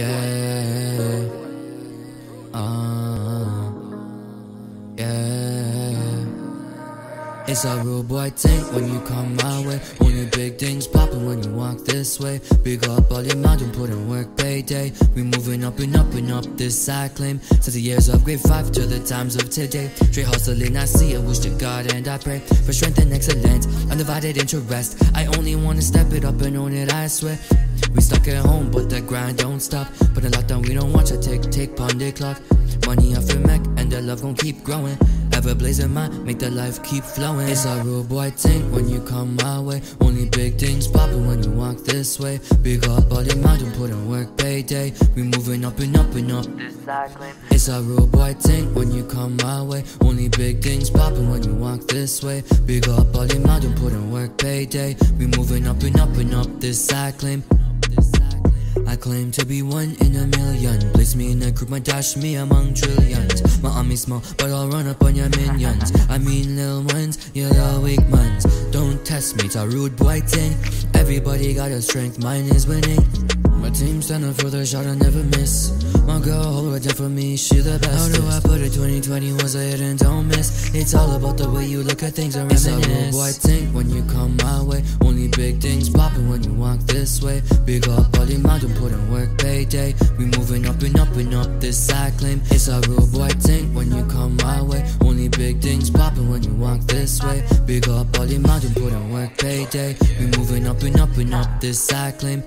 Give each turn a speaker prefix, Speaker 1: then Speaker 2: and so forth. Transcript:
Speaker 1: Yeah. Uh, yeah. It's a real boy thing when you come my way. Only big things walk this way. Big up all your mountain, put in work payday. We moving up and up and up this side claim. Since the years of grade five to the times of today. Straight hustling, I see it, wish to God and I pray for strength and excellence. Undivided interest. I only wanna step it up and own it, I swear. We stuck at home, but the grind don't stop. But in lockdown, we don't watch a tick tick on the clock. Money off your Mac, and the love gon' keep growing. Ever blazing mind, make the life keep flowing. It's a real boy thing when you come my way. Only big things poppin' when you walk this way. Big up all your mountain, put in work payday. We moving up and up and up. It's a real boy thing when you come my way. Only big things poppin' when you walk this way. Big up all your mountain, put in work payday. We moving up and up and up this cycling. I claim to be one in a million. Place me in a group, might dash me among trillions. My army small, but I'll run up on your minions. I mean, little ones, you're the weak ones. Don't test me, it's a rude boy thing. Everybody got a strength, mine is winning. My team standing for the shot, I never miss. My girl, hold it down for me, she the best. How do I put it? 2020 was a hit and don't miss. It's all about the way you look at things and reminisce. It's a real boy thing when you come my way. Only big things popping when you walk this way. Big up all your mountain, put in work payday. We moving up and up and up this cycling. It's a real boy thing when you come my way. Only big things popping when you walk this way. Big up all your mountain, put in work payday. We moving up and up and up this cycling.